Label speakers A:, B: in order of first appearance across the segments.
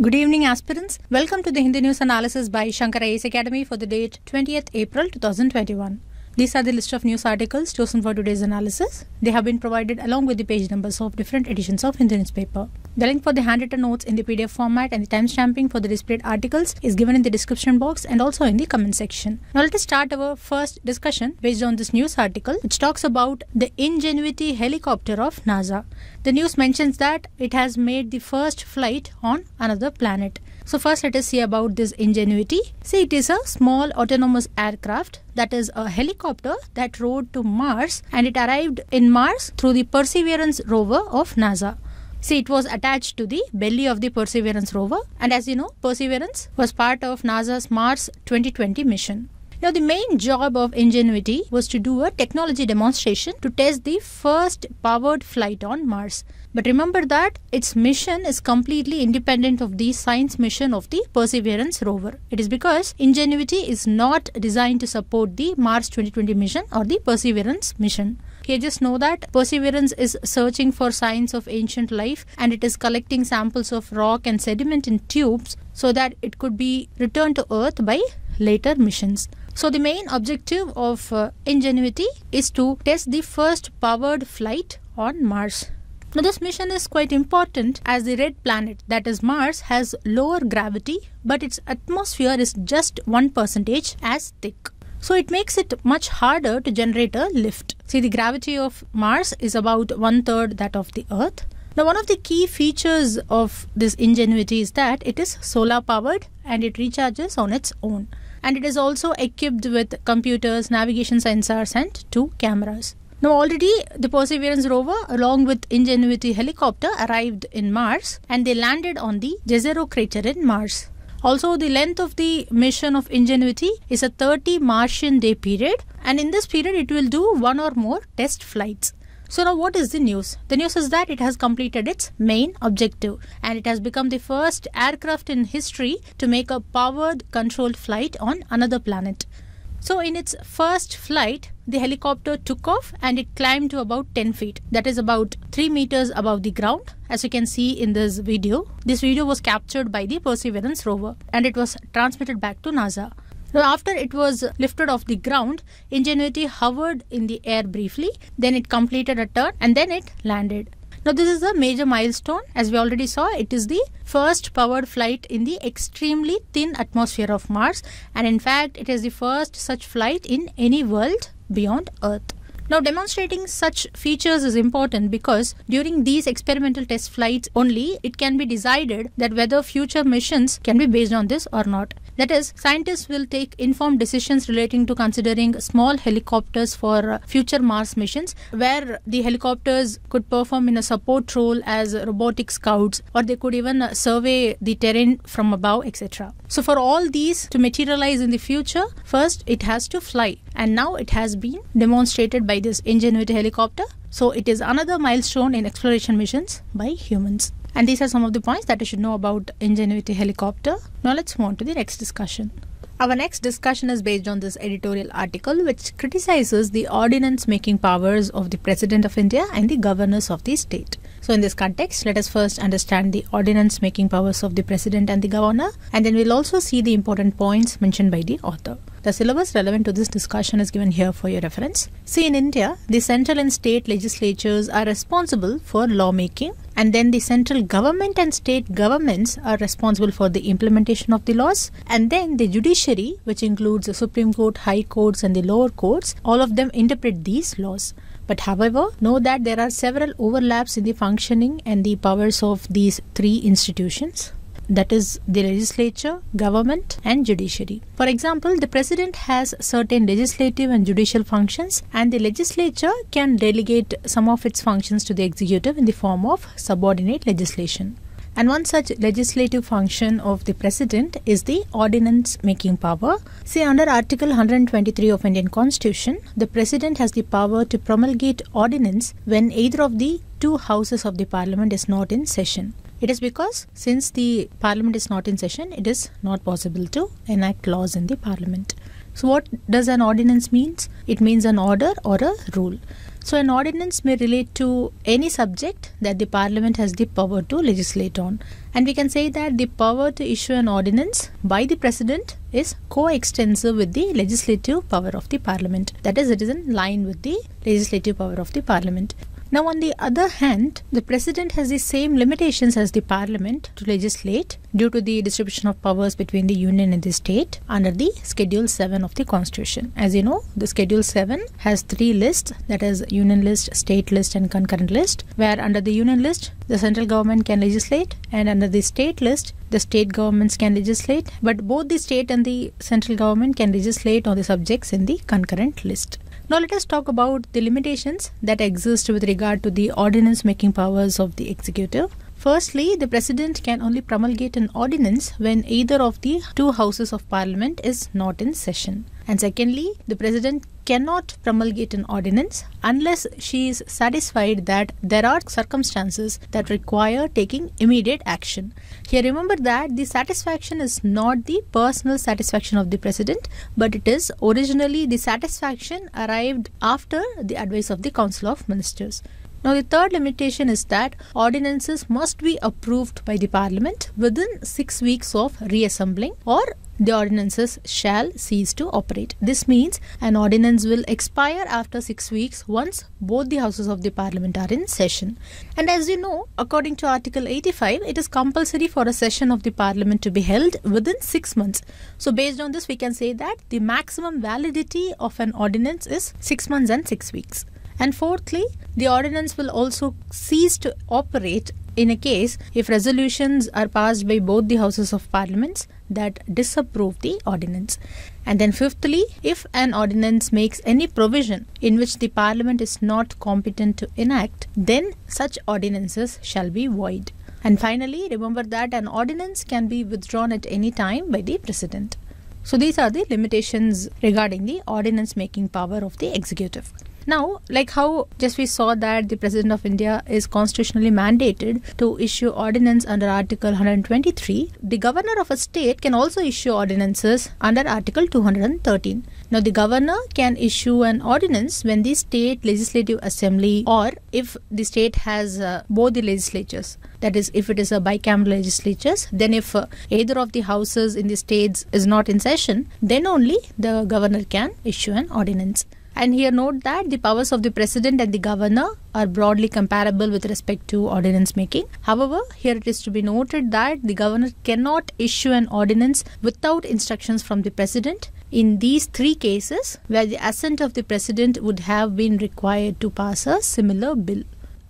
A: Good evening, aspirants. Welcome to the Hindu News Analysis by Shankar IAS Academy for the date 20th April 2021. These are the list of news articles chosen for today's analysis. They have been provided along with the page numbers of different editions of Hindu newspaper. The link for the handwritten notes in the PDF format and the timestamping for the displayed articles is given in the description box and also in the comment section. Now let us start our first discussion based on this news article which talks about the Ingenuity helicopter of NASA. The news mentions that it has made the first flight on another planet. So first let us see about this Ingenuity. See it is a small autonomous aircraft that is a helicopter that rode to Mars and it arrived in Mars through the Perseverance rover of NASA. See, it was attached to the belly of the Perseverance rover, and as you know, Perseverance was part of NASA's Mars 2020 mission. Now, the main job of Ingenuity was to do a technology demonstration to test the first powered flight on Mars. But remember that its mission is completely independent of the science mission of the Perseverance rover. It is because Ingenuity is not designed to support the Mars 2020 mission or the Perseverance mission. Here just know that Perseverance is searching for signs of ancient life and it is collecting samples of rock and sediment in tubes so that it could be returned to Earth by later missions. So the main objective of uh, Ingenuity is to test the first powered flight on Mars. Now this mission is quite important as the red planet that is Mars has lower gravity but its atmosphere is just 1% as thick. So it makes it much harder to generate a lift. See, the gravity of Mars is about one third that of the Earth. Now, one of the key features of this Ingenuity is that it is solar powered and it recharges on its own. And it is also equipped with computers, navigation sensors, and two cameras. Now, already the Perseverance rover, along with Ingenuity helicopter, arrived in Mars and they landed on the Jezero crater in Mars. Also, the length of the mission of Ingenuity is a 30 Martian day period, and in this period, it will do one or more test flights. So, now what is the news? The news is that it has completed its main objective and it has become the first aircraft in history to make a powered controlled flight on another planet. So, in its first flight, the helicopter took off and it climbed to about 10 feet. That is about 3 meters above the ground. As you can see in this video, this video was captured by the Perseverance rover and it was transmitted back to NASA. Now, after it was lifted off the ground, Ingenuity hovered in the air briefly, then it completed a turn and then it landed. Now, this is a major milestone. As we already saw, it is the first powered flight in the extremely thin atmosphere of Mars, and in fact, it is the first such flight in any world beyond Earth. Now, demonstrating such features is important because during these experimental test flights only, it can be decided that whether future missions can be based on this or not. That is, scientists will take informed decisions relating to considering small helicopters for uh, future Mars missions, where the helicopters could perform in a support role as robotic scouts, or they could even uh, survey the terrain from above, etc. So, for all these to materialize in the future, first it has to fly, and now it has been demonstrated by this Ingenuity helicopter. So, it is another milestone in exploration missions by humans. And these are some of the points that you should know about Ingenuity helicopter. Now let's move on to the next discussion. Our next discussion is based on this editorial article which criticizes the ordinance making powers of the President of India and the governors of the state. So, in this context, let us first understand the ordinance making powers of the President and the Governor, and then we'll also see the important points mentioned by the author. The syllabus relevant to this discussion is given here for your reference. See, in India, the central and state legislatures are responsible for lawmaking, and then the central government and state governments are responsible for the implementation of the laws, and then the judiciary, which includes the Supreme Court, High Courts, and the lower courts, all of them interpret these laws. But however, know that there are several overlaps in the functioning and the powers of these three institutions that is the legislature, government, and judiciary. For example, the president has certain legislative and judicial functions, and the legislature can delegate some of its functions to the executive in the form of subordinate legislation. And one such legislative function of the president is the ordinance making power. See, under Article 123 of Indian Constitution, the president has the power to promulgate ordinance when either of the two houses of the parliament is not in session. It is because since the parliament is not in session, it is not possible to enact laws in the parliament. So, what does an ordinance means? It means an order or a rule. So, an ordinance may relate to any subject that the Parliament has the power to legislate on. And we can say that the power to issue an ordinance by the President is coextensive with the legislative power of the Parliament. That is, it is in line with the legislative power of the Parliament. Now, on the other hand, the President has the same limitations as the Parliament to legislate due to the distribution of powers between the Union and the state under the Schedule 7 of the Constitution. As you know, the Schedule 7 has three lists that is, Union list, State list, and Concurrent list, where under the Union list, the central government can legislate, and under the State list, the state governments can legislate, but both the state and the central government can legislate on the subjects in the concurrent list. Now let us talk about the limitations that exist with regard to the ordinance making powers of the executive. Firstly, the president can only promulgate an ordinance when either of the two houses of parliament is not in session. And secondly, the president cannot promulgate an ordinance unless she is satisfied that there are circumstances that require taking immediate action. Here, remember that the satisfaction is not the personal satisfaction of the president, but it is originally the satisfaction arrived after the advice of the Council of Ministers. Now, the third limitation is that ordinances must be approved by the Parliament within six weeks of reassembling or the ordinances shall cease to operate. This means an ordinance will expire after six weeks once both the houses of the parliament are in session. And as you know, according to Article 85, it is compulsory for a session of the parliament to be held within six months. So, based on this, we can say that the maximum validity of an ordinance is six months and six weeks. And fourthly, the ordinance will also cease to operate in a case if resolutions are passed by both the houses of parliaments that disapprove the ordinance. And then fifthly, if an ordinance makes any provision in which the parliament is not competent to enact, then such ordinances shall be void. And finally, remember that an ordinance can be withdrawn at any time by the president. So these are the limitations regarding the ordinance making power of the executive. Now, like how just we saw that the President of India is constitutionally mandated to issue ordinance under Article 123, the governor of a state can also issue ordinances under Article 213. Now, the governor can issue an ordinance when the state legislative assembly or if the state has uh, both the legislatures. That is, if it is a bicameral legislature then if uh, either of the houses in the states is not in session, then only the governor can issue an ordinance. And here note that the powers of the president and the governor are broadly comparable with respect to ordinance making. However, here it is to be noted that the governor cannot issue an ordinance without instructions from the president. In these three cases, where the assent of the president would have been required to pass a similar bill.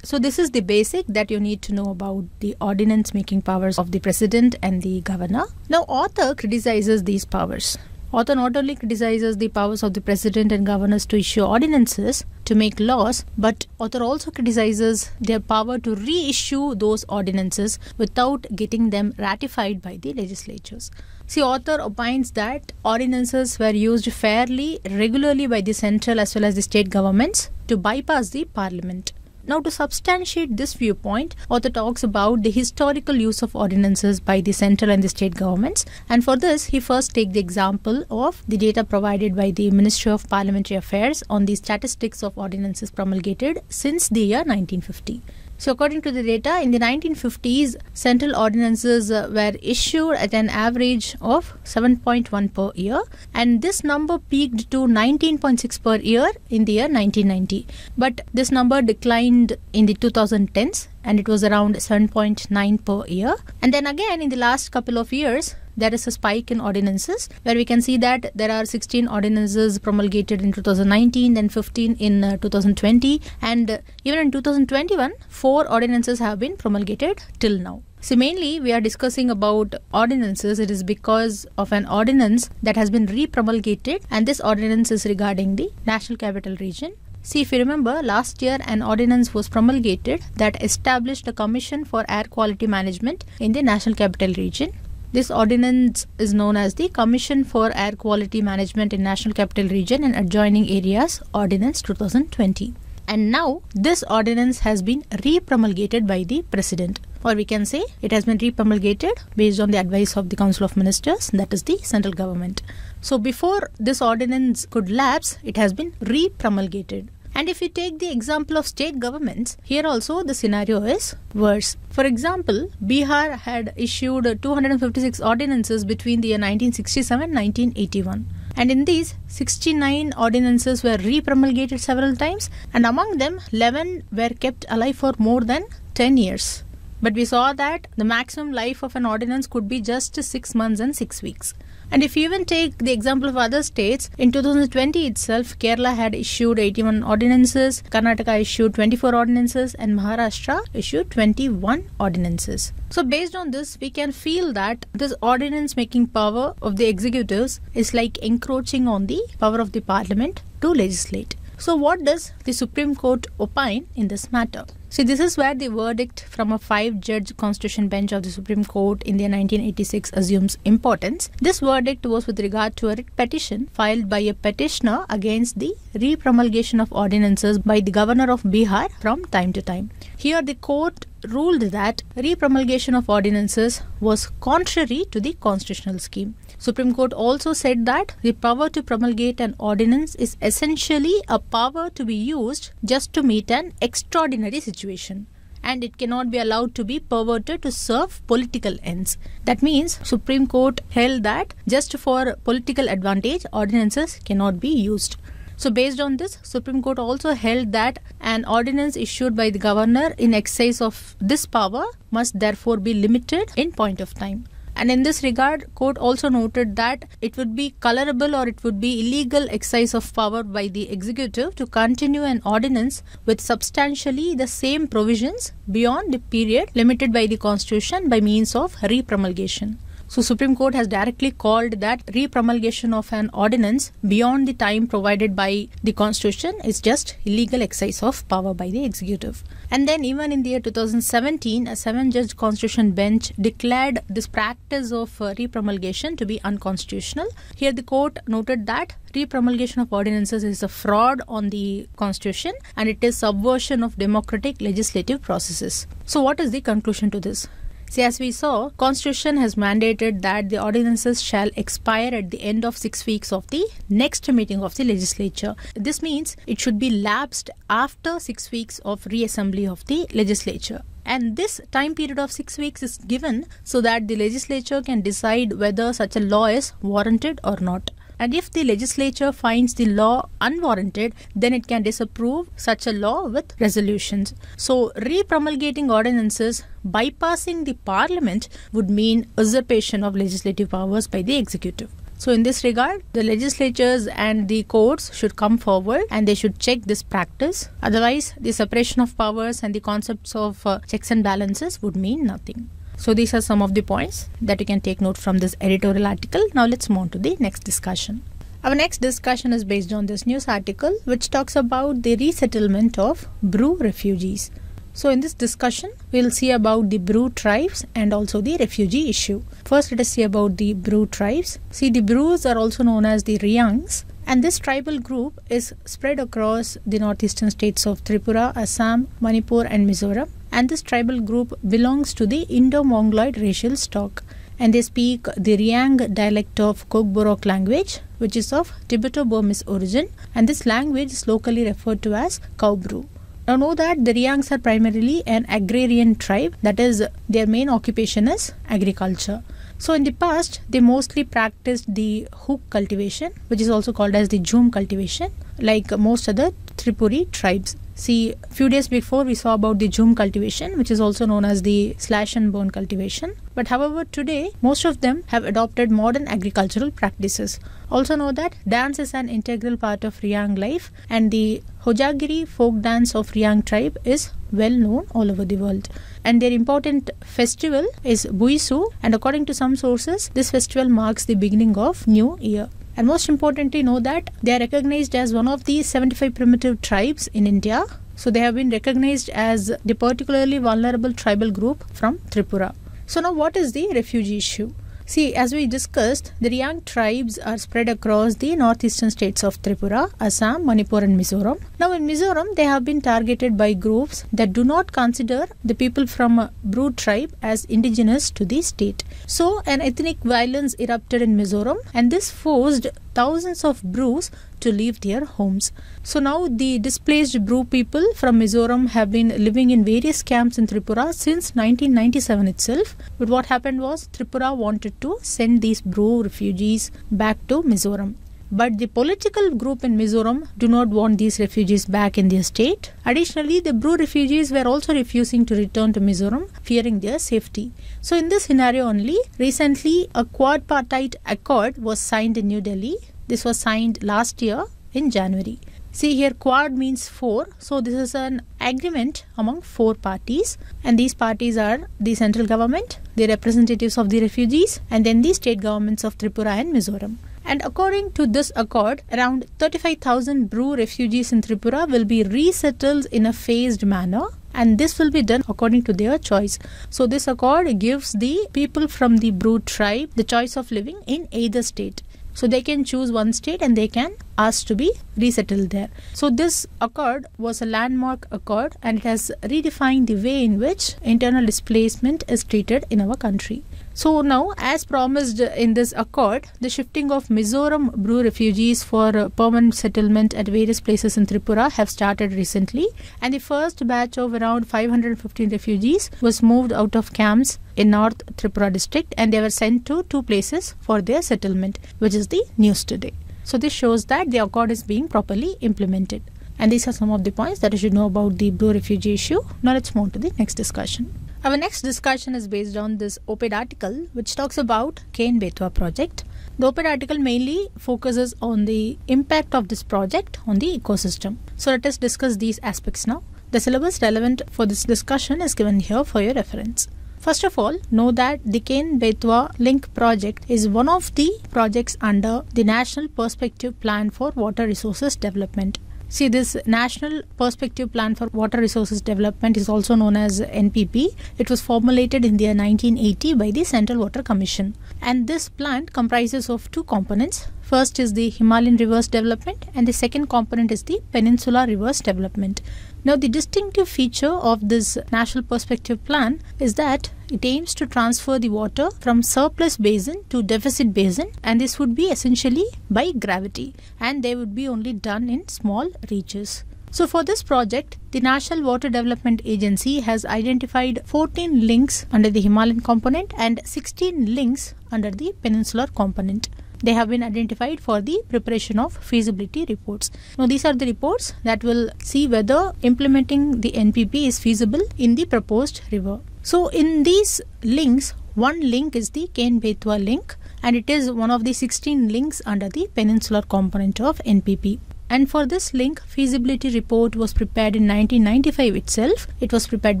A: So, this is the basic that you need to know about the ordinance making powers of the president and the governor. Now, author criticizes these powers. Author not only criticizes the powers of the president and governors to issue ordinances to make laws, but author also criticizes their power to reissue those ordinances without getting them ratified by the legislatures. See, author opines that ordinances were used fairly, regularly by the central as well as the state governments to bypass the parliament. Now, to substantiate this viewpoint, author talks about the historical use of ordinances by the central and the state governments. And for this, he first takes the example of the data provided by the Ministry of Parliamentary Affairs on the statistics of ordinances promulgated since the year 1950. So, according to the data, in the 1950s, central ordinances uh, were issued at an average of 7.1 per year, and this number peaked to 19.6 per year in the year 1990. But this number declined in the 2010s and it was around 7.9 per year. And then again, in the last couple of years, there is a spike in ordinances where we can see that there are 16 ordinances promulgated in 2019 then 15 in uh, 2020 and uh, even in 2021 four ordinances have been promulgated till now. So mainly we are discussing about ordinances. It is because of an ordinance that has been re-promulgated and this ordinance is regarding the national capital region See, if you remember, last year an ordinance was promulgated that established a commission for air quality management in the National Capital Region. This ordinance is known as the Commission for Air Quality Management in National Capital Region and Adjoining Areas Ordinance 2020. And now this ordinance has been re-promulgated by the President. or we can say it has been re-promulgated based on the advice of the Council of Ministers, that is the central government. So before this ordinance could lapse, it has been repromulgated. And if we take the example of state governments, here also the scenario is worse. For example, Bihar had issued 256 ordinances between the year 1967 and 1981. And in these, 69 ordinances were repromulgated several times, and among them, 11 were kept alive for more than 10 years. But we saw that the maximum life of an ordinance could be just 6 months and 6 weeks. And if you even take the example of other states, in 2020 itself, Kerala had issued 81 ordinances, Karnataka issued 24 ordinances, and Maharashtra issued 21 ordinances. So, based on this, we can feel that this ordinance making power of the executives is like encroaching on the power of the parliament to legislate. So, what does the Supreme Court opine in this matter? See, this is where the verdict from a five judge constitution bench of the Supreme Court in the 1986 assumes importance. This verdict was with regard to a petition filed by a petitioner against the repromulgation of ordinances by the governor of Bihar from time to time. Here, the court ruled that repromulgation of ordinances was contrary to the constitutional scheme. Supreme Court also said that the power to promulgate an ordinance is essentially a power to be used just to meet an extraordinary situation and it cannot be allowed to be perverted to serve political ends. That means Supreme Court held that just for political advantage ordinances cannot be used. So, based on this, Supreme Court also held that an ordinance issued by the governor in excess of this power must therefore be limited in point of time. And in this regard, court also noted that it would be colorable or it would be illegal exercise of power by the executive to continue an ordinance with substantially the same provisions beyond the period limited by the constitution by means of repromulgation. So Supreme Court has directly called that repromulgation of an ordinance beyond the time provided by the constitution is just illegal exercise of power by the executive. And then even in the year 2017, a seven judge constitution bench declared this practice of uh, repromulgation to be unconstitutional. Here the court noted that repromulgation of ordinances is a fraud on the constitution and it is subversion of democratic legislative processes. So what is the conclusion to this? See, as we saw, Constitution has mandated that the ordinances shall expire at the end of six weeks of the next meeting of the legislature. This means it should be lapsed after six weeks of reassembly of the legislature. And this time period of six weeks is given so that the legislature can decide whether such a law is warranted or not. And if the legislature finds the law unwarranted, then it can disapprove such a law with resolutions. So, repromulgating ordinances bypassing the parliament would mean usurpation of legislative powers by the executive. So, in this regard, the legislatures and the courts should come forward and they should check this practice. Otherwise, the separation of powers and the concepts of uh, checks and balances would mean nothing. So these are some of the points that you can take note from this editorial article. Now let's move on to the next discussion. Our next discussion is based on this news article which talks about the resettlement of Bru refugees. So in this discussion, we'll see about the Bru tribes and also the refugee issue. First, let us see about the Bru tribes. See, the Brus are also known as the Riangs and this tribal group is spread across the northeastern states of Tripura, Assam, Manipur and Mizoram and this tribal group belongs to the Indo-Mongoloid racial stock and they speak the Riang dialect of Kokborok language which is of Tibeto-Burmese origin and this language is locally referred to as Kaubru. Now know that the Riangs are primarily an agrarian tribe that is their main occupation is agriculture. So in the past they mostly practiced the hook cultivation which is also called as the jhum cultivation like most other Tripuri tribes. See, a few days before we saw about the jhum cultivation, which is also known as the slash and burn cultivation. But however, today most of them have adopted modern agricultural practices. Also know that dance is an integral part of Riang life, and the Hojagiri folk dance of Riang tribe is well known all over the world. And their important festival is Buisu, and according to some sources, this festival marks the beginning of new year. And most importantly, know that they are recognized as one of the 75 primitive tribes in India. So they have been recognized as the particularly vulnerable tribal group from Tripura. So now what is the refugee issue? See, as we discussed, the Riang tribes are spread across the northeastern states of Tripura, Assam, Manipur, and Mizoram. Now, in Mizoram, they have been targeted by groups that do not consider the people from a Bru tribe as indigenous to the state. So, an ethnic violence erupted in Mizoram, and this forced thousands of Brus to leave their homes. So now the displaced Bru people from Mizoram have been living in various camps in Tripura since 1997 itself. But what happened was Tripura wanted to send these Bru refugees back to Mizoram. But the political group in Mizoram do not want these refugees back in their state. Additionally, the Bru refugees were also refusing to return to Mizoram, fearing their safety. So, in this scenario only, recently a quadpartite accord was signed in New Delhi. This was signed last year in January. See here, quad means four. So, this is an agreement among four parties, and these parties are the central government, the representatives of the refugees, and then the state governments of Tripura and Mizoram. And according to this accord, around 35,000 Bru refugees in Tripura will be resettled in a phased manner and this will be done according to their choice. So, this accord gives the people from the Bru tribe the choice of living in either state. So, they can choose one state and they can ask to be resettled there. So, this accord was a landmark accord and it has redefined the way in which internal displacement is treated in our country. So now, as promised in this accord, the shifting of Mizoram Bru refugees for uh, permanent settlement at various places in Tripura have started recently, and the first batch of around 515 refugees was moved out of camps in North Tripura district, and they were sent to two places for their settlement, which is the news today. So this shows that the accord is being properly implemented. And these are some of the points that you should know about the Bru refugee issue. Now let's move on to the next discussion. Our next discussion is based on this op-ed article which talks about Ken Betwa project. The op-ed article mainly focuses on the impact of this project on the ecosystem. So let us discuss these aspects now. The syllabus relevant for this discussion is given here for your reference. First of all, know that the Ken Betwa Link project is one of the projects under the National Perspective Plan for Water Resources Development. See, this National Perspective Plan for Water Resources Development is also known as NPP. It was formulated in the year 1980 by the Central Water Commission. And this plan comprises of two components. First is the Himalayan Rivers Development, and the second component is the Peninsula Rivers Development. Now, the distinctive feature of this National Perspective Plan is that it aims to transfer the water from surplus basin to deficit basin, and this would be essentially by gravity, and they would be only done in small reaches. So, for this project, the National Water Development Agency has identified 14 links under the Himalayan component and 16 links under the peninsular component they have been identified for the preparation of feasibility reports. Now, these are the reports that will see whether implementing the NPP is feasible in the proposed river. So, in these links, one link is the Ken Betwa link and it is one of the 16 links under the peninsular component of NPP. And for this link, feasibility report was prepared in 1995 itself. It was prepared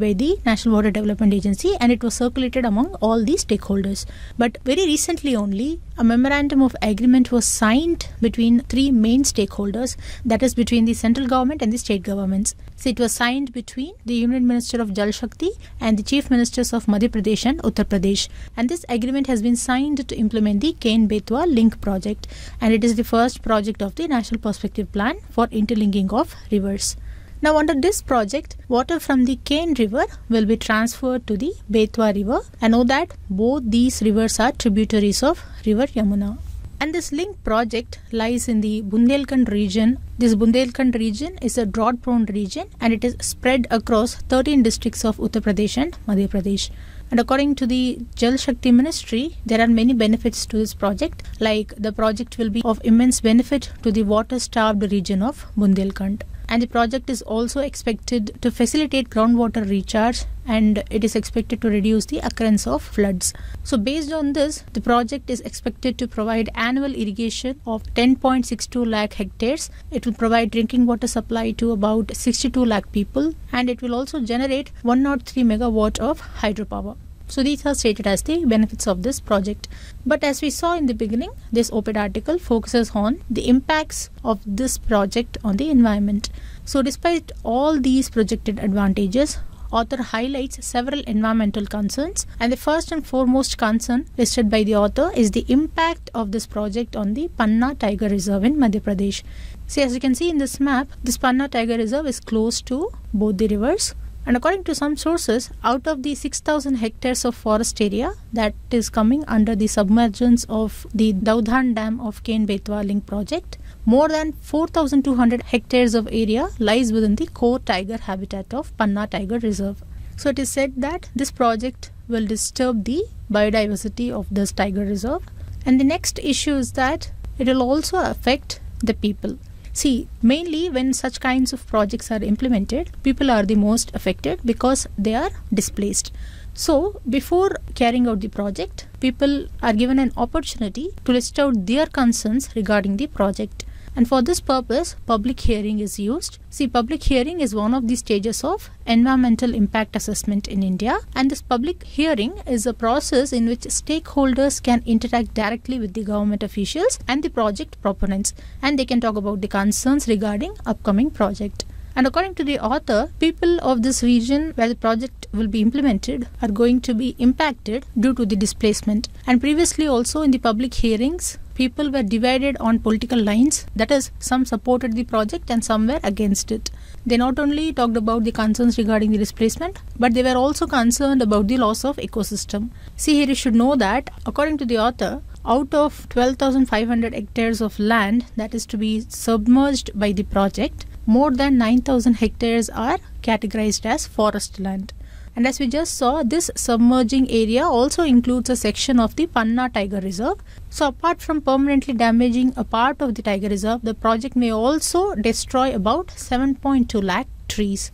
A: by the National Water Development Agency and it was circulated among all the stakeholders. But very recently only, a memorandum of agreement was signed between three main stakeholders, that is between the central government and the state governments. So it was signed between the Union Minister of Jal Shakti and the Chief Ministers of Madhya Pradesh and Uttar Pradesh. And this agreement has been signed to implement the Ken Betwa Link project. And it is the first project of the National Perspective Plan for interlinking of rivers. Now, under this project, water from the Ken River will be transferred to the Betwa River. And know that both these rivers are tributaries of River Yamuna. And this link project lies in the Bundelkhand region. This Bundelkhand region is a drought prone region and it is spread across 13 districts of Uttar Pradesh and Madhya Pradesh. And according to the Jal Shakti Ministry, there are many benefits to this project. Like the project will be of immense benefit to the water starved region of Bundelkhand and the project is also expected to facilitate groundwater recharge and it is expected to reduce the occurrence of floods. So based on this, the project is expected to provide annual irrigation of 10.62 lakh hectares. It will provide drinking water supply to about 62 lakh people and it will also generate 103 megawatt of hydropower. So these are stated as the benefits of this project. But as we saw in the beginning, this op-ed article focuses on the impacts of this project on the environment. So despite all these projected advantages, author highlights several environmental concerns. And the first and foremost concern listed by the author is the impact of this project on the Panna Tiger Reserve in Madhya Pradesh. See, as you can see in this map, this Panna Tiger Reserve is close to both the rivers. And according to some sources, out of the 6,000 hectares of forest area that is coming under the submergence of the Daudhan Dam of Ken Betwa link project, more than 4,200 hectares of area lies within the core tiger habitat of Panna Tiger Reserve. So it is said that this project will disturb the biodiversity of this tiger reserve. And the next issue is that it will also affect the people. See, mainly when such kinds of projects are implemented, people are the most affected because they are displaced. So, before carrying out the project, people are given an opportunity to list out their concerns regarding the project and for this purpose public hearing is used. See public hearing is one of the stages of environmental impact assessment in india. And this public hearing is a process in which stakeholders can interact directly with the government officials and the project proponents. And they can talk about the concerns regarding upcoming project. And according to the author, people of this region where the project will be implemented are going to be impacted due to the displacement. And previously, also in the public hearings, people were divided on political lines. That is, some supported the project and some were against it. They not only talked about the concerns regarding the displacement, but they were also concerned about the loss of ecosystem. See, here you should know that, according to the author, out of 12,500 hectares of land that is to be submerged by the project, more than 9000 hectares are categorized as forest land. And as we just saw, this submerging area also includes a section of the Panna Tiger Reserve. So, apart from permanently damaging a part of the Tiger Reserve, the project may also destroy about 7.2 lakh trees.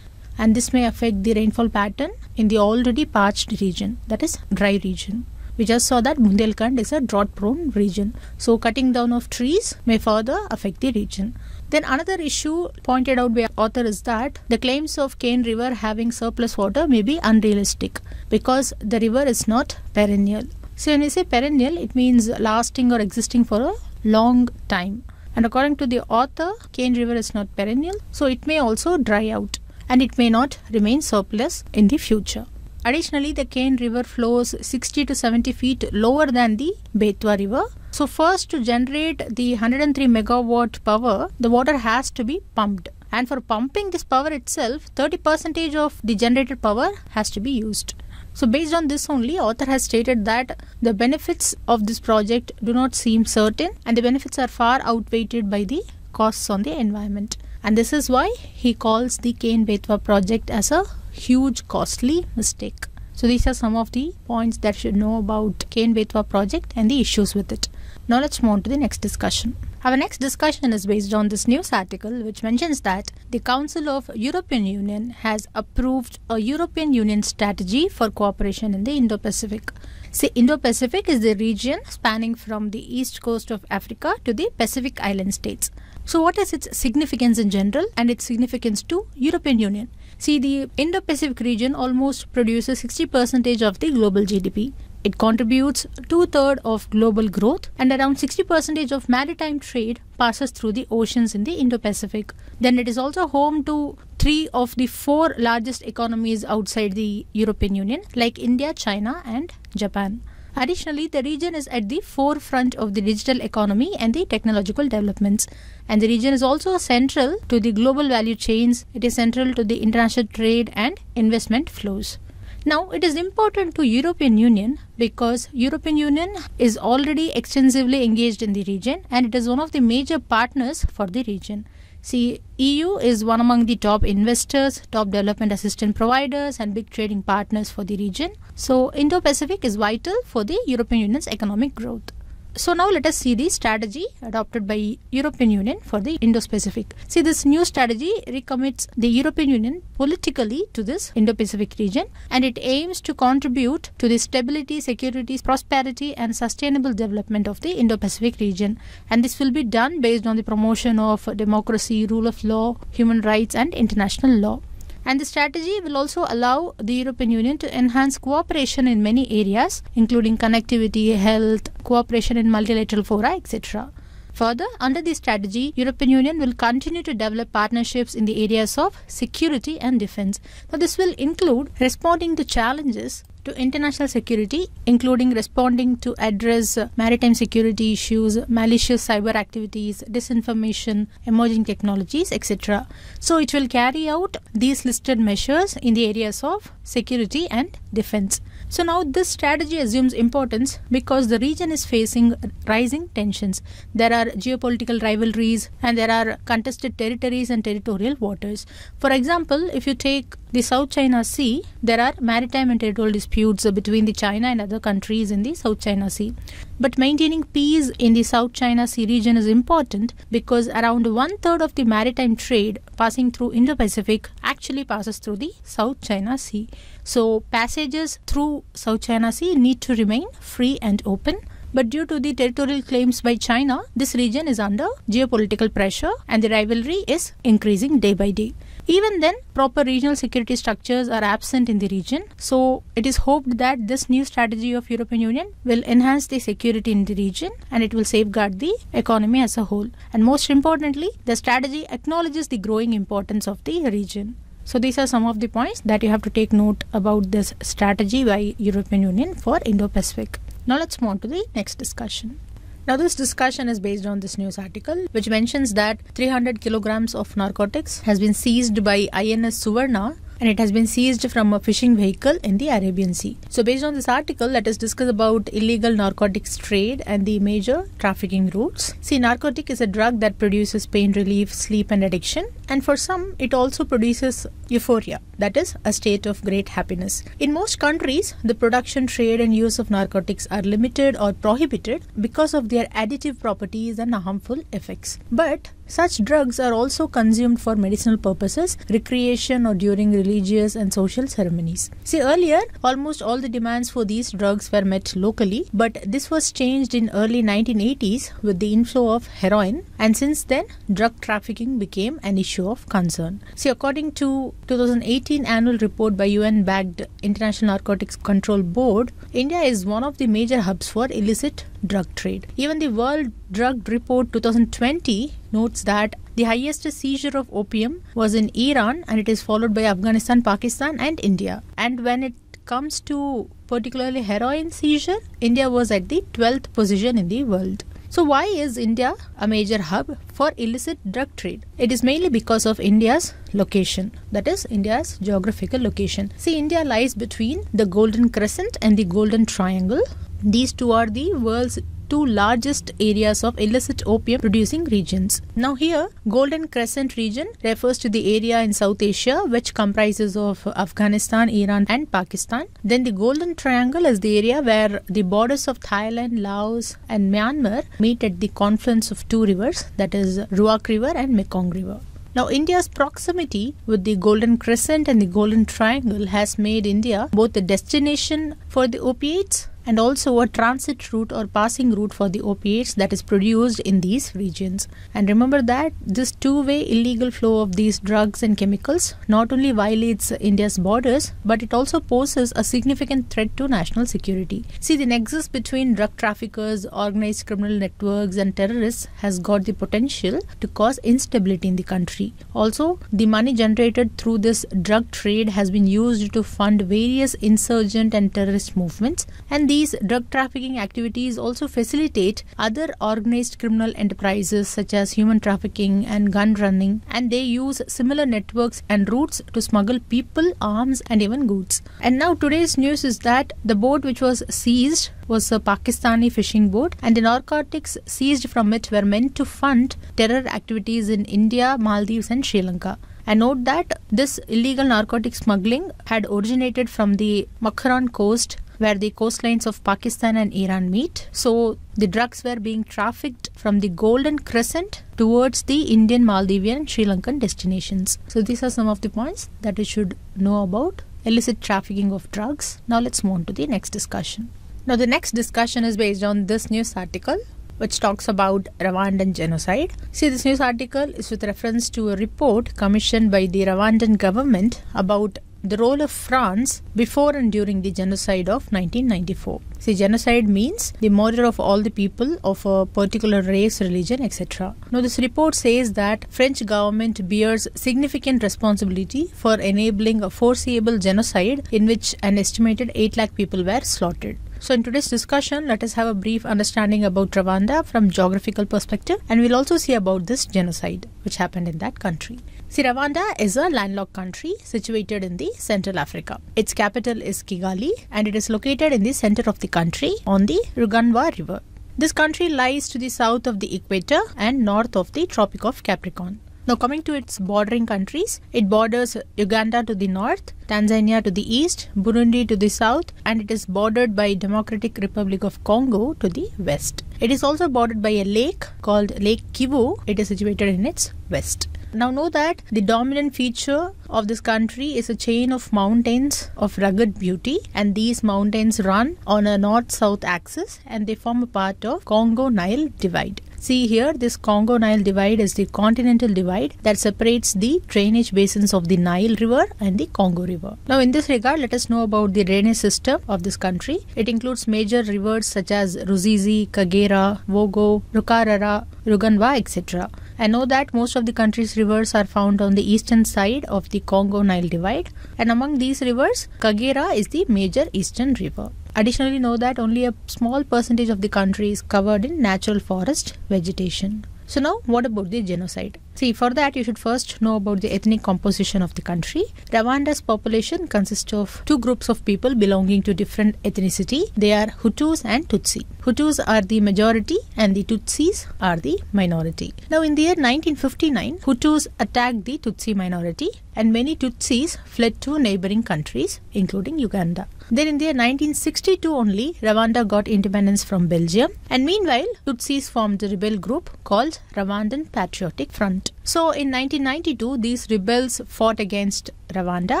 A: And this may affect the rainfall pattern in the already parched region, that is, dry region. We just saw that Bundelkhand is a drought prone region. So, cutting down of trees may further affect the region. Then another issue pointed out by author is that the claims of Ken River having surplus water may be unrealistic because the river is not perennial. So when we say perennial, it means lasting or existing for a long time. And according to the author, Ken River is not perennial, so it may also dry out and it may not remain surplus in the future. Additionally, the Ken River flows 60 to 70 feet lower than the Betwa River so first to generate the 103 megawatt power, the water has to be pumped. And for pumping this power itself, 30% of the generated power has to be used. So based on this only, author has stated that the benefits of this project do not seem certain and the benefits are far outweighed by the costs on the environment. And this is why he calls the Ken Betwa project as a huge costly mistake. So these are some of the points that you should know about Ken Betwa project and the issues with it. Now let's move on to the next discussion. Our next discussion is based on this news article which mentions that the Council of European Union has approved a European Union strategy for cooperation in the Indo-Pacific. See, Indo-Pacific is the region spanning from the east coast of Africa to the Pacific island states. So what is its significance in general and its significance to European Union? See, the Indo-Pacific region almost produces 60% of the global GDP. It contributes two-thirds of global growth and around 60% of maritime trade passes through the oceans in the Indo-Pacific. Then it is also home to three of the four largest economies outside the European Union like India, China and Japan. Additionally, the region is at the forefront of the digital economy and the technological developments. And the region is also central to the global value chains. It is central to the international trade and investment flows. Now it is important to European Union because European Union is already extensively engaged in the region and it is one of the major partners for the region. See, EU is one among the top investors, top development assistance providers and big trading partners for the region. So Indo-Pacific is vital for the European Union's economic growth. So now let us see the strategy adopted by European Union for the Indo-Pacific. See this new strategy recommits the European Union politically to this Indo-Pacific region and it aims to contribute to the stability, security, prosperity and sustainable development of the Indo-Pacific region. And this will be done based on the promotion of democracy, rule of law, human rights and international law. And the strategy will also allow the European Union to enhance cooperation in many areas, including connectivity, health, cooperation in multilateral fora, etc. Further, under this strategy, European Union will continue to develop partnerships in the areas of security and defense. Now, this will include responding to challenges to international security, including responding to address maritime security issues, malicious cyber activities, disinformation, emerging technologies, etc. So, it will carry out these listed measures in the areas of security and defense. So now this strategy assumes importance because the region is facing rising tensions. There are geopolitical rivalries and there are contested territories and territorial waters. For example, if you take the South China Sea, there are maritime and territorial disputes between the China and other countries in the South China Sea. But maintaining peace in the South China Sea region is important because around one third of the maritime trade passing through Indo-Pacific actually passes through the South China Sea. So passages through South China Sea need to remain free and open. But due to the territorial claims by China, this region is under geopolitical pressure and the rivalry is increasing day by day. Even then, proper regional security structures are absent in the region. So, it is hoped that this new strategy of European Union will enhance the security in the region and it will safeguard the economy as a whole. And most importantly, the strategy acknowledges the growing importance of the region. So these are some of the points that you have to take note about this strategy by European Union for Indo-Pacific. Now let's move on to the next discussion. Now, this discussion is based on this news article, which mentions that 300 kilograms of narcotics has been seized by INS Suvarna and it has been seized from a fishing vehicle in the Arabian Sea. So, based on this article, let us discuss about illegal narcotics trade and the major trafficking routes. See, narcotic is a drug that produces pain relief, sleep, and addiction, and for some, it also produces euphoria, that is, a state of great happiness. In most countries, the production, trade, and use of narcotics are limited or prohibited because of their additive properties and harmful effects. But such drugs are also consumed for medicinal purposes, recreation, or during religious and social ceremonies. See, earlier, almost all the demands for these drugs were met locally, but this was changed in early 1980s with the inflow of heroin, and since then, drug trafficking became an issue of concern. See, according to 2018 annual report by UN-backed International Narcotics Control Board, India is one of the major hubs for illicit drug trade. Even the World Drug Report 2020 notes that the highest seizure of opium was in Iran and it is followed by Afghanistan, Pakistan, and India. And when it comes to particularly heroin seizure, India was at the 12th position in the world. So, why is India a major hub for illicit drug trade? It is mainly because of India's location, that is, India's geographical location. See, India lies between the Golden Crescent and the Golden Triangle. These two are the world's two largest areas of illicit opium producing regions. Now here, Golden Crescent region refers to the area in South Asia which comprises of Afghanistan, Iran and Pakistan. Then the Golden Triangle is the area where the borders of Thailand, Laos and Myanmar meet at the confluence of two rivers that is Ruak River and Mekong River. Now, India's proximity with the Golden Crescent and the Golden Triangle has made India both a destination for the opiates and also a transit route or passing route for the opiates that is produced in these regions. And remember that this two way illegal flow of these drugs and chemicals not only violates India's borders but it also poses a significant threat to national security. See, the nexus between drug traffickers, organized criminal networks, and terrorists has got the potential to cause instability in the country. Also, the money generated through this drug trade has been used to fund various insurgent and terrorist movements, and these drug trafficking activities also facilitate other organized criminal enterprises such as human trafficking and gun running, and they use similar networks and routes to smuggle people, arms, and even goods. And now today's news is that the boat which was seized was a Pakistani fishing boat, and the narcotics seized from it were meant to fund terror activities in India, Maldives, and Sri Lanka. And note that this illegal narcotic smuggling had originated from the Makran coast where the coastlines of Pakistan and Iran meet. So the drugs were being trafficked from the Golden Crescent towards the Indian, Maldivian, Sri Lankan destinations. So these are some of the points that you should know about illicit trafficking of drugs. Now let's move on to the next discussion. Now the next discussion is based on this news article which talks about Rwandan genocide. See, this news article is with reference to a report commissioned by the Rwandan government about the role of France before and during the genocide of 1994. See, genocide means the murder of all the people of a particular race, religion, etc. Now, this report says that French government bears significant responsibility for enabling a foreseeable genocide in which an estimated 8 lakh people were slaughtered. So in today's discussion, let us have a brief understanding about Rwanda from geographical perspective and we'll also see about this genocide which happened in that country. See, Rwanda is a landlocked country situated in the Central Africa. Its capital is Kigali and it is located in the center of the country on the Ruganwa River. This country lies to the south of the equator and north of the Tropic of Capricorn. Now, coming to its bordering countries, it borders Uganda to the north, Tanzania to the east, Burundi to the south, and it is bordered by Democratic Republic of Congo to the west. It is also bordered by a lake called Lake Kivu. It is situated in its west. Now know that the dominant feature of this country is a chain of mountains of rugged beauty and these mountains run on a north-south axis and they form a part of Congo-Nile divide. See here, this Congo Nile divide is the continental divide that separates the drainage basins of the Nile River and the Congo River. Now, in this regard, let us know about the drainage system of this country. It includes major rivers such as Ruzizi, Kagera, Vogo, Rukarara, Ruganwa, etc. I know that most of the country's rivers are found on the eastern side of the Congo Nile divide, and among these rivers, Kagera is the major eastern river. Additionally, know that only a small percentage of the country is covered in natural forest vegetation. So now, what about the genocide? See, for that, you should first know about the ethnic composition of the country. Rwanda's population consists of two groups of people belonging to different ethnicity. They are Hutus and Tutsi. Hutus are the majority and the Tutsis are the minority. Now, in the year 1959, Hutus attacked the Tutsi minority and many Tutsis fled to neighboring countries, including Uganda. Then in the year 1962 only, Rwanda got independence from Belgium and meanwhile, Tutsis formed a rebel group called Rwandan Patriotic Front. So in 1992, these rebels fought against Rwanda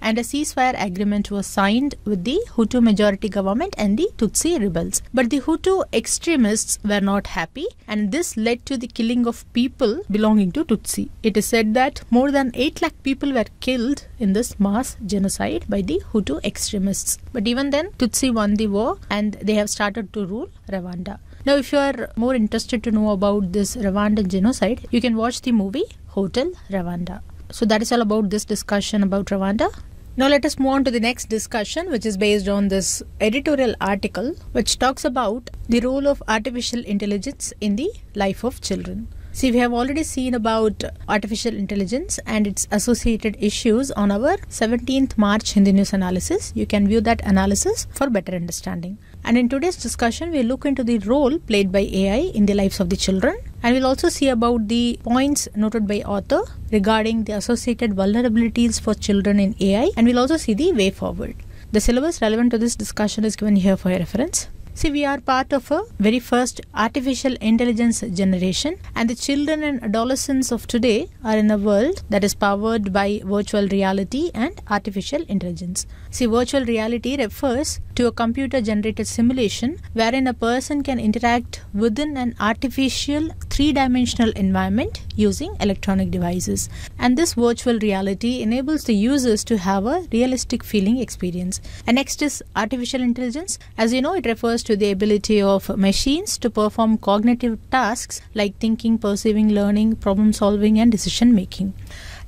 A: and a ceasefire agreement was signed with the Hutu majority government and the Tutsi rebels. But the Hutu extremists were not happy and this led to the killing of people belonging to Tutsi. It is said that more than 8 lakh people were killed in this mass genocide by the Hutu extremists. But even then, Tutsi won the war and they have started to rule Rwanda. Now, if you are more interested to know about this Rwandan genocide, you can watch the movie Hotel Rwanda. So, that is all about this discussion about Rwanda. Now, let us move on to the next discussion, which is based on this editorial article, which talks about the role of artificial intelligence in the life of children. See, we have already seen about artificial intelligence and its associated issues on our 17th March Hindu News analysis. You can view that analysis for better understanding. And in today's discussion, we'll look into the role played by AI in the lives of the children. And we'll also see about the points noted by author regarding the associated vulnerabilities for children in AI. And we'll also see the way forward. The syllabus relevant to this discussion is given here for your reference. See, we are part of a very first artificial intelligence generation, and the children and adolescents of today are in a world that is powered by virtual reality and artificial intelligence. See, virtual reality refers to a computer generated simulation wherein a person can interact within an artificial three dimensional environment using electronic devices. And this virtual reality enables the users to have a realistic feeling experience. And next is artificial intelligence. As you know, it refers to the ability of machines to perform cognitive tasks like thinking, perceiving, learning, problem solving, and decision making.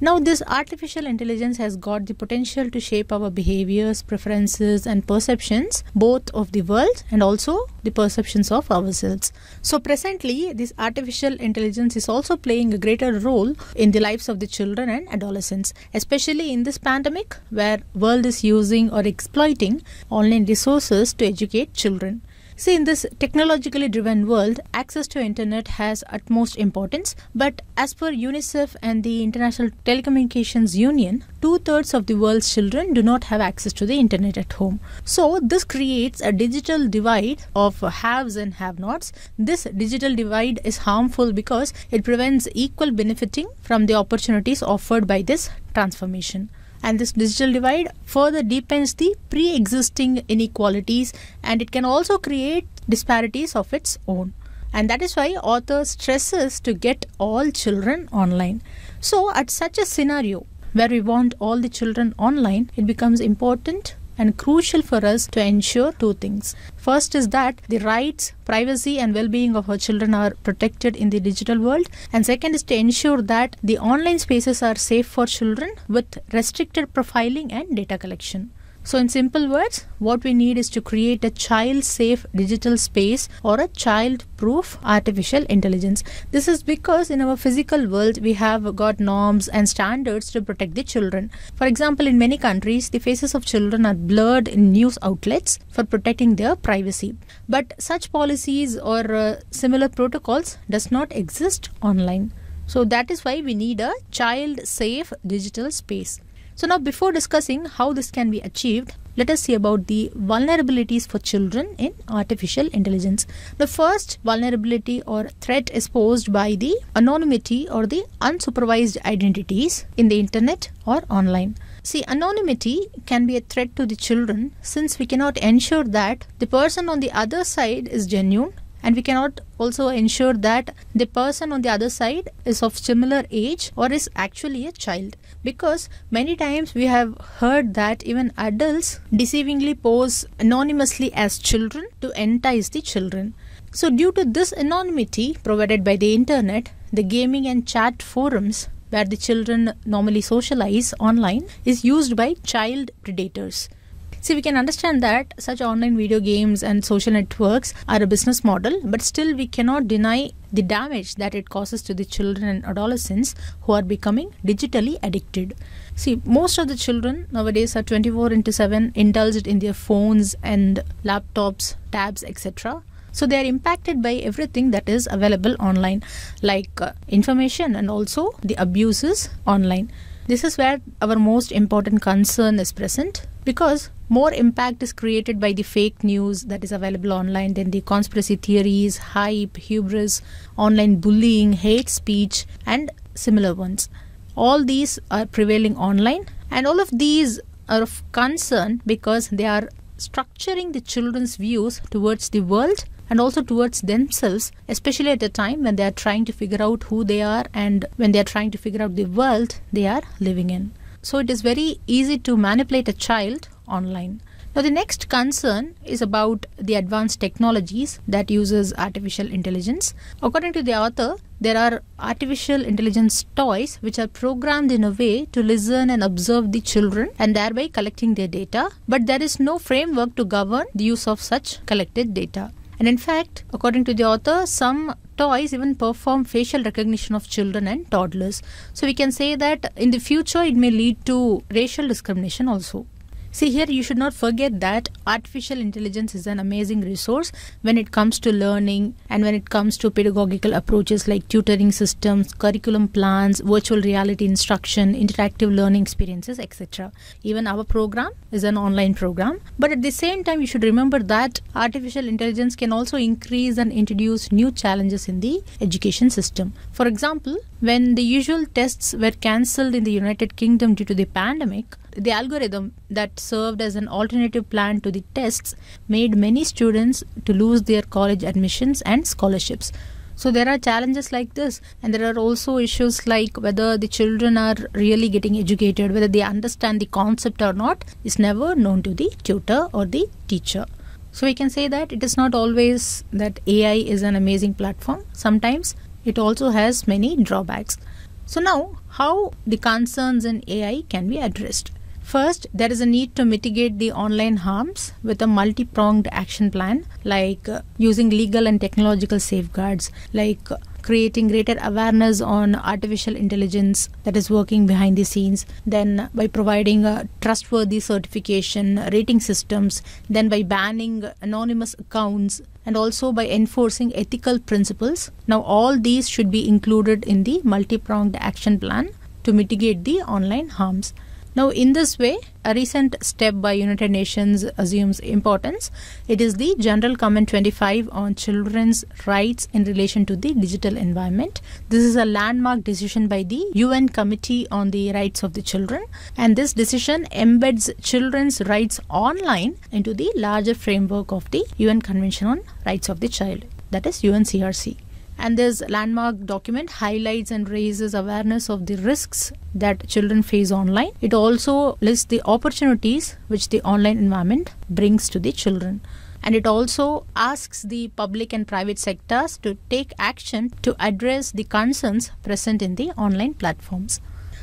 A: Now, this artificial intelligence has got the potential to shape our behaviors, preferences, and perceptions both of the world and also the perceptions of ourselves. So, presently, this artificial intelligence is also playing a greater role in the lives of the children and adolescents, especially in this pandemic where world is using or exploiting online resources to educate children. See, in this technologically driven world, access to internet has utmost importance. But as per UNICEF and the International Telecommunications Union, two thirds of the world's children do not have access to the internet at home. So, this creates a digital divide of haves and have nots. This digital divide is harmful because it prevents equal benefiting from the opportunities offered by this transformation and this digital divide further deepens the pre existing inequalities and it can also create disparities of its own. And that is why author stresses to get all children online. So, at such a scenario, where we want all the children online, it becomes important and crucial for us to ensure two things. First is that the rights, privacy, and well being of our children are protected in the digital world. And second is to ensure that the online spaces are safe for children with restricted profiling and data collection. So, in simple words, what we need is to create a child safe digital space or a child proof artificial intelligence. This is because in our physical world, we have got norms and standards to protect the children. For example, in many countries, the faces of children are blurred in news outlets for protecting their privacy. But such policies or uh, similar protocols does not exist online. So, that is why we need a child safe digital space. So now before discussing how this can be achieved, let us see about the vulnerabilities for children in artificial intelligence. The first vulnerability or threat is posed by the anonymity or the unsupervised identities in the internet or online. See, anonymity can be a threat to the children since we cannot ensure that the person on the other side is genuine and we cannot also ensure that the person on the other side is of similar age or is actually a child. Because many times we have heard that even adults deceivingly pose anonymously as children to entice the children. So due to this anonymity provided by the internet the gaming and chat forums where the children normally socialize online is used by child predators See, we can understand that such online video games and social networks are a business model, but still we cannot deny the damage that it causes to the children and adolescents who are becoming digitally addicted. See, most of the children nowadays are 24 into 7 indulged in their phones and laptops, tabs, etc. So they are impacted by everything that is available online, like uh, information and also the abuses online. This is where our most important concern is present because more impact is created by the fake news that is available online than the conspiracy theories, hype, hubris, online bullying, hate speech, and similar ones. All these are prevailing online, and all of these are of concern because they are structuring the children's views towards the world and also towards themselves, especially at a time when they are trying to figure out who they are and when they are trying to figure out the world they are living in. So it is very easy to manipulate a child online. Now the next concern is about the advanced technologies that uses artificial intelligence. According to the author, there are artificial intelligence toys which are programmed in a way to listen and observe the children and thereby collecting their data, but there is no framework to govern the use of such collected data. And in fact, according to the author, some toys even perform facial recognition of children and toddlers. So we can say that in the future it may lead to racial discrimination also. See, here you should not forget that artificial intelligence is an amazing resource when it comes to learning and when it comes to pedagogical approaches like tutoring systems, curriculum plans, virtual reality instruction, interactive learning experiences, etc. Even our program is an online program. But at the same time, you should remember that artificial intelligence can also increase and introduce new challenges in the education system. For example, when the usual tests were cancelled in the United Kingdom due to the pandemic, the algorithm that served as an alternative plan to the tests made many students to lose their college admissions and scholarships. So there are challenges like this, and there are also issues like whether the children are really getting educated, whether they understand the concept or not, is never known to the tutor or the teacher. So we can say that it is not always that AI is an amazing platform. Sometimes it also has many drawbacks. So now, how the concerns in AI can be addressed? First, there is a need to mitigate the online harms with a multi pronged action plan, like uh, using legal and technological safeguards, like uh, creating greater awareness on artificial intelligence that is working behind the scenes, then by providing a trustworthy certification, rating systems, then by banning anonymous accounts, and also by enforcing ethical principles. Now, all these should be included in the multi pronged action plan to mitigate the online harms. Now, in this way, a recent step by United Nations assumes importance. It is the General Comment 25 on children's rights in relation to the digital environment. This is a landmark decision by the UN Committee on the Rights of the Children, and this decision embeds children's rights online into the larger framework of the UN Convention on Rights of the Child, that is UNCRC. And this landmark document highlights and raises awareness of the risks that children face online. It also lists the opportunities which the online environment brings to the children and it also asks the public and private sectors to take action to address the concerns present in the online platforms.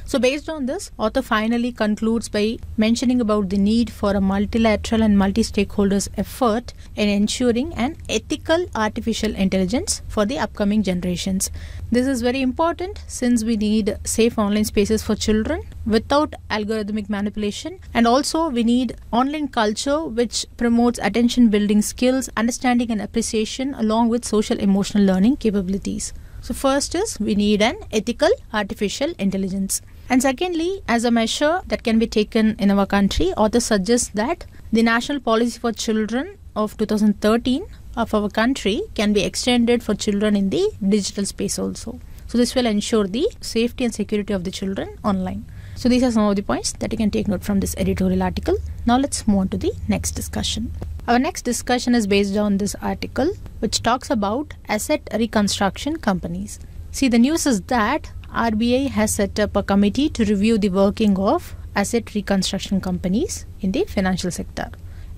A: So, based on this, author finally concludes by mentioning about the need for a multilateral and multi-stakeholders effort in ensuring an ethical artificial intelligence for the upcoming generations. This is very important since we need safe online spaces for children without algorithmic manipulation and also we need online culture which promotes attention building skills, understanding and appreciation along with social emotional learning capabilities. So first is we need an ethical artificial intelligence. And secondly, as a measure that can be taken in our country, author suggests that the National Policy for Children of 2013 of our country can be extended for children in the digital space also. So this will ensure the safety and security of the children online. So these are some of the points that you can take note from this editorial article. Now let's move on to the next discussion. Our next discussion is based on this article which talks about asset reconstruction companies. See the news is that RBI has set up a committee to review the working of asset reconstruction companies in the financial sector.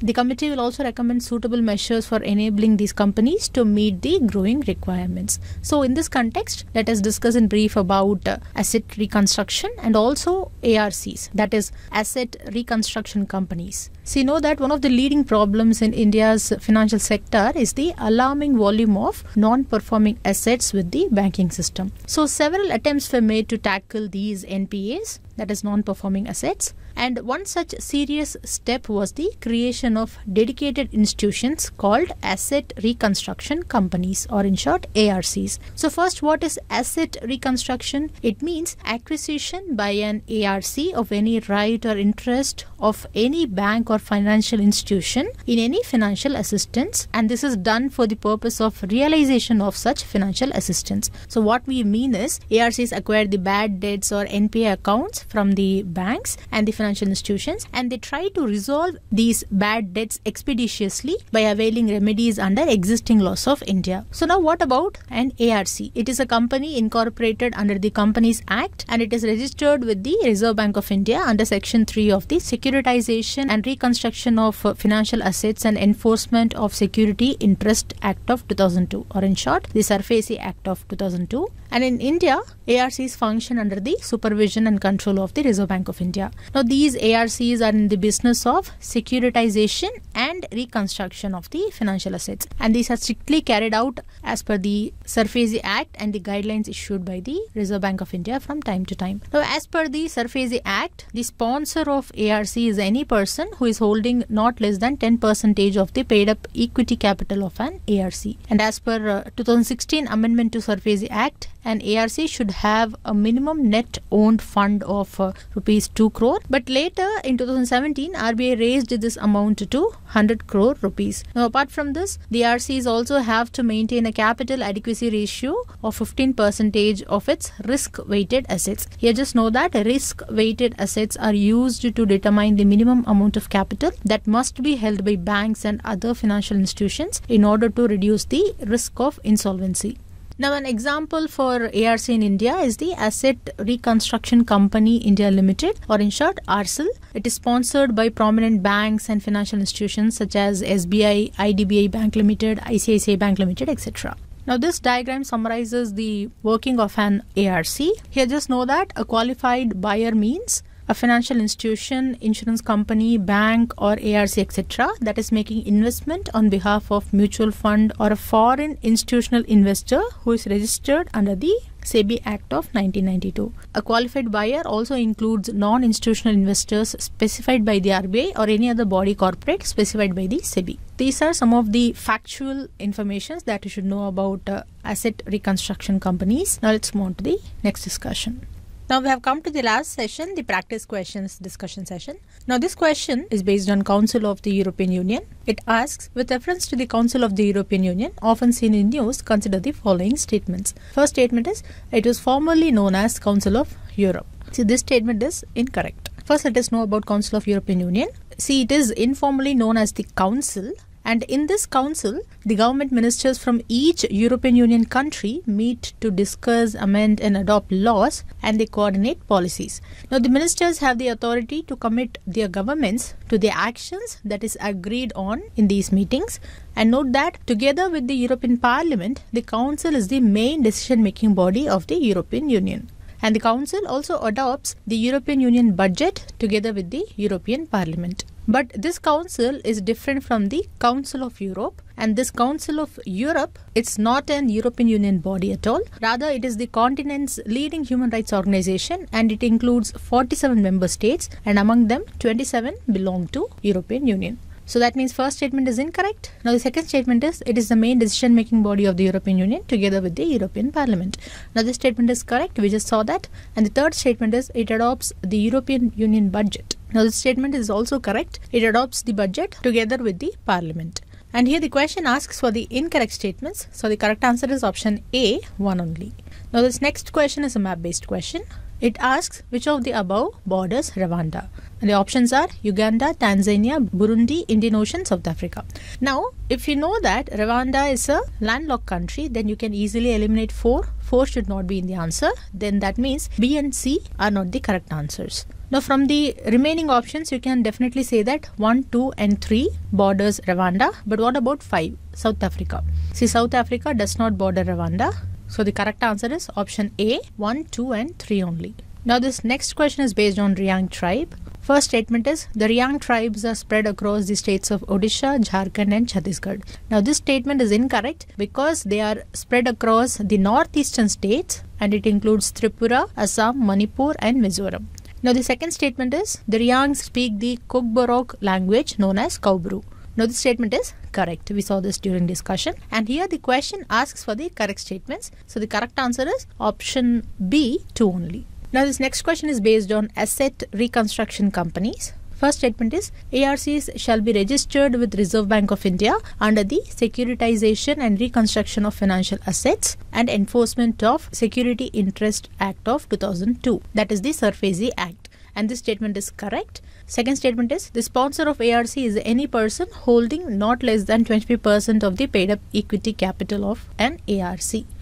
A: The committee will also recommend suitable measures for enabling these companies to meet the growing requirements. So, in this context, let us discuss in brief about uh, asset reconstruction and also ARCs, that is, asset reconstruction companies. So, you know that one of the leading problems in India's financial sector is the alarming volume of non performing assets with the banking system. So, several attempts were made to tackle these NPAs, that is, non performing assets. And one such serious step was the creation of dedicated institutions called asset reconstruction companies, or in short, ARCs. So, first, what is asset reconstruction? It means acquisition by an ARC of any right or interest of any bank or financial institution in any financial assistance, and this is done for the purpose of realization of such financial assistance. So, what we mean is ARCs acquire the bad debts or NPA accounts from the banks and the financial institutions and they try to resolve these bad debts expeditiously by availing remedies under existing laws of India. So now what about an ARC? It is a company incorporated under the Companies Act and it is registered with the Reserve Bank of India under section 3 of the Securitization and Reconstruction of Financial Assets and Enforcement of Security Interest Act of 2002 or in short the SARFAESI Act of 2002 and in India ARCs function under the supervision and control of the Reserve Bank of India. Now these ARCs are in the business of securitization and reconstruction of the financial assets and these are strictly carried out as per the SARFAESI Act and the guidelines issued by the Reserve Bank of India from time to time. Now as per the SARFAESI Act, the sponsor of ARC is any person who is holding not less than 10 percentage of the paid up equity capital of an ARC and as per uh, 2016 amendment to SARFAESI Act an ARC should have a minimum net owned fund of uh, rupees 2 crore but later in 2017 RBI raised this amount to 100 crore rupees. Now apart from this the ARCs also have to maintain a capital adequacy ratio of 15 percentage of its risk weighted assets. Here just know that risk weighted assets are used to determine the minimum amount of capital that must be held by banks and other financial institutions in order to reduce the risk of insolvency. Now, an example for ARC in India is the Asset Reconstruction Company India Limited, or in short, ARCIL. It is sponsored by prominent banks and financial institutions such as SBI, IDBI Bank Limited, ICICI Bank Limited, etc. Now this diagram summarizes the working of an ARC. Here just know that a qualified buyer means a financial institution, insurance company, bank or ARC etc. that is making investment on behalf of mutual fund or a foreign institutional investor who is registered under the SEBI Act of 1992. A qualified buyer also includes non-institutional investors specified by the RBI or any other body corporate specified by the SEBI. These are some of the factual informations that you should know about uh, asset reconstruction companies. Now let's move on to the next discussion. Now we have come to the last session, the practice questions discussion session. Now this question is based on Council of the European Union. It asks, with reference to the Council of the European Union, often seen in news, consider the following statements. First statement is, it was formerly known as Council of Europe. See, this statement is incorrect. First, let us know about Council of European Union. See, it is informally known as the Council And in this council, the government ministers from each European Union country meet to discuss, amend, and adopt laws and they coordinate policies. Now, the ministers have the authority to commit their governments to the actions that is agreed on in these meetings. And note that together with the European Parliament, the Council is the main decision making body of the European Union and the Council also adopts the European Union budget together with the European Parliament. But this council is different from the Council of Europe and this Council of Europe it's not an European Union body at all rather it is the continent's leading human rights organization and it includes 47 member states and among them 27 belong to European Union. So that means first statement is incorrect. Now the second statement is it is the main decision making body of the European Union together with the European Parliament. Now this statement is correct. We just saw that. And the third statement is it adopts the European Union budget. Now this statement is also correct. It adopts the budget together with the Parliament. And here the question asks for the incorrect statements. So the correct answer is option A, one only. Now this next question is a map based question. It asks which of the above borders Rwanda. And the options are Uganda, Tanzania, Burundi, Indian Ocean, South Africa. Now, if you know that Rwanda is a landlocked country, then you can easily eliminate 4. 4 should not be in the answer. Then that means B and C are not the correct answers. Now, from the remaining options, you can definitely say that 1, 2, and 3 borders Rwanda. But what about 5? South Africa. See, South Africa does not border Rwanda. So the correct answer is option A 1, 2, and 3 only. Now, this next question is based on Riang tribe. First statement is the Riang tribes are spread across the states of Odisha, Jharkhand, and Chhattisgarh. Now, this statement is incorrect because they are spread across the northeastern states and it includes Tripura, Assam, Manipur, and Mizoram. Now, the second statement is the Riang speak the Kokborok language known as Kaubru. Now, this statement is correct. We saw this during discussion. And here the question asks for the correct statements. So, the correct answer is option B, 2 only. Now, this next question is based on asset reconstruction companies. First statement is ARCs shall be registered with Reserve Bank of India under the Securitization and Reconstruction of Financial Assets and Enforcement of Security Interest Act of 2002. That is the SARFAESI Act. And this statement is correct. Second statement is the sponsor of ARC is any person holding not less than 25% of the paid up equity capital of an ARC.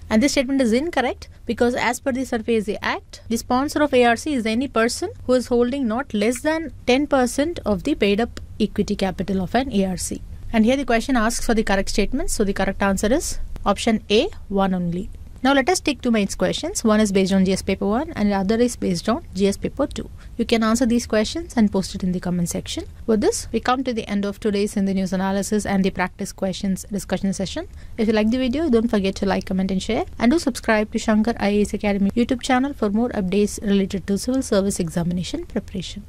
A: And this statement is incorrect because as per the SARFAESI Act, the sponsor of ARC is any person who is holding not less than 10% of the paid up equity capital of an ARC. And here the question asks for the correct statement. So the correct answer is option A, 1 only. Now let us take two main questions. One is based on GS paper 1 and the other is based on GS paper 2. You can answer these questions and post it in the comment section. With this, we come to the end of today's Hindu News analysis and the practice questions discussion session. If you like the video, don't forget to like, comment and share. And do subscribe to Shankar IAS Academy YouTube channel for more updates related to civil service examination preparation.